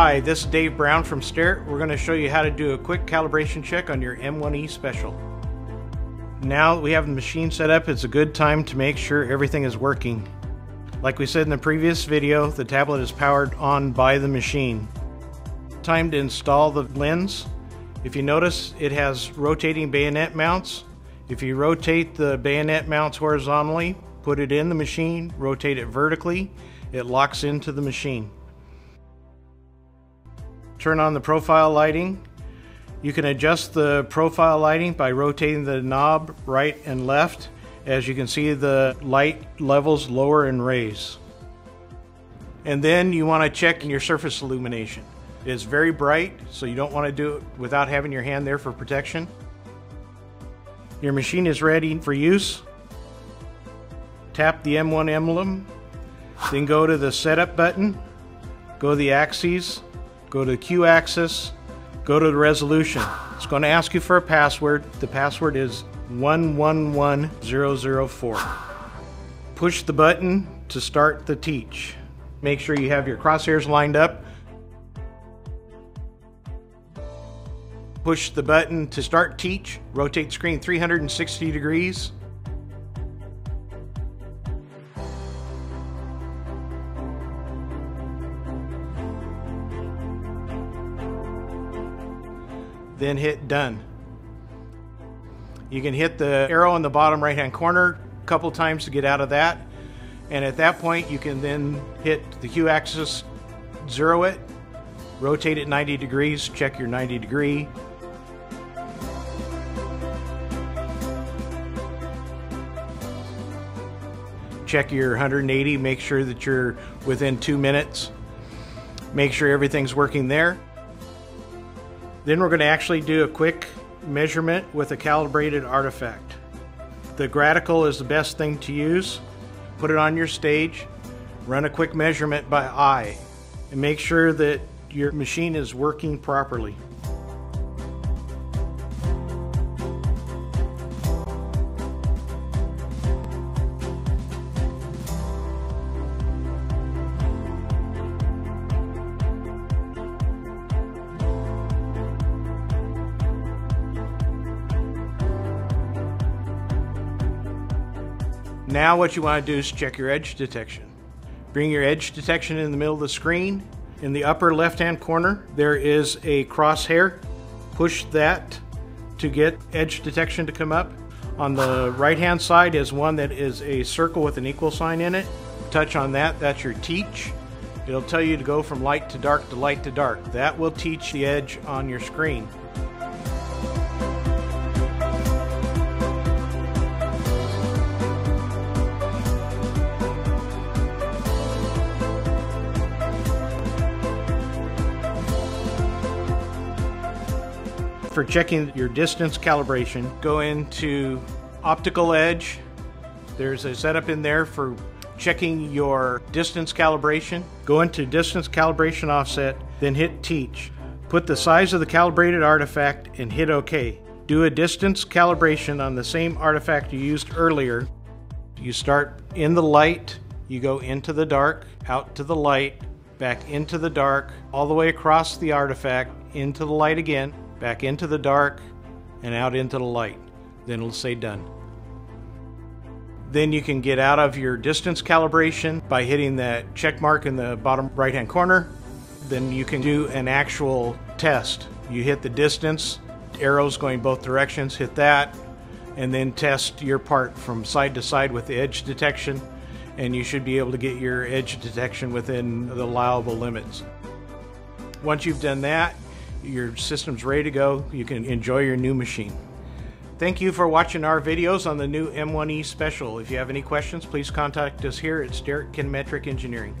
Hi, this is Dave Brown from Starrett. We're going to show you how to do a quick calibration check on your M1E Special. Now we have the machine set up, it's a good time to make sure everything is working. Like we said in the previous video, the tablet is powered on by the machine. Time to install the lens. If you notice, it has rotating bayonet mounts. If you rotate the bayonet mounts horizontally, put it in the machine, rotate it vertically, it locks into the machine. Turn on the profile lighting. You can adjust the profile lighting by rotating the knob right and left. As you can see, the light levels lower and raise. And then you want to check your surface illumination. It is very bright, so you don't want to do it without having your hand there for protection. Your machine is ready for use. Tap the M1 emblem, then go to the setup button, go to the axes, go to the Q axis, go to the resolution. It's going to ask you for a password. The password is 111004. Push the button to start the teach. Make sure you have your crosshairs lined up. Push the button to start teach. Rotate screen 360 degrees. Then hit done. You can hit the arrow in the bottom right hand corner a couple times to get out of that. And at that point, you can then hit the Q axis, zero it, rotate it 90 degrees, check your 90 degree. Check your 180, make sure that you're within two minutes. Make sure everything's working there. Then we're going to actually do a quick measurement with a calibrated artifact. The graticule is the best thing to use. Put it on your stage, run a quick measurement by eye, and make sure that your machine is working properly. Now what you want to do is check your edge detection. Bring your edge detection in the middle of the screen. In the upper left-hand corner, there is a crosshair. Push that to get edge detection to come up. On the right-hand side is one that is a circle with an equal sign in it. Touch on that, that's your teach. It'll tell you to go from light to dark to light to dark. That will teach the edge on your screen. For checking your distance calibration, go into optical edge. There's a setup in there for checking your distance calibration. Go into distance calibration offset, then hit teach. Put the size of the calibrated artifact and hit OK. Do a distance calibration on the same artifact you used earlier. You start in the light, you go into the dark, out to the light, back into the dark, all the way across the artifact, into the light again back into the dark and out into the light. Then it'll say done. Then you can get out of your distance calibration by hitting that check mark in the bottom right hand corner. Then you can do an actual test. You hit the distance, arrows going both directions, hit that, and then test your part from side to side with the edge detection, and you should be able to get your edge detection within the allowable limits. Once you've done that, your system's ready to go. You can enjoy your new machine. Thank you for watching our videos on the new M1E Special. If you have any questions, please contact us here at Starrett Kinemetric Engineering.